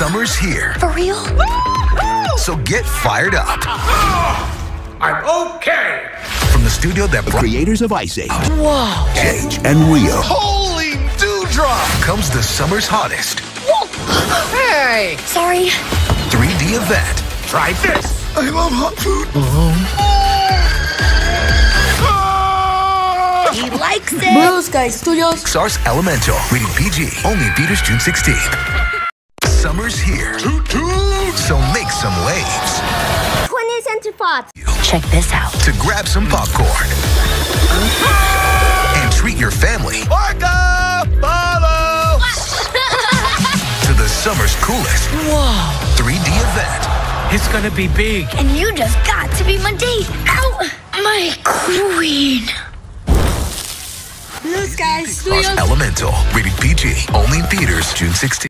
Summer's here, For real? so get fired up. I'm okay. From the studio that brought Creators of Ice Age, Whoa. Change, and Rio. Holy Dewdrop comes the summer's hottest Hey, Sorry. 3D event. try this. I love hot food. Uh-huh. He likes it. Blue Sky Studios. Pixar's Elemental, rated PG, only in theaters June 16th. Summer's here, so make some waves 20 centipods. Check this out. to grab some popcorn and treat your family Marco Polo. to the summer's coolest Whoa. 3D event. It's gonna be big. And you just got to be my date. Ow! My queen. Blue Sky Pixar's Studios. Elemental, rated PG, only in theaters June 16th.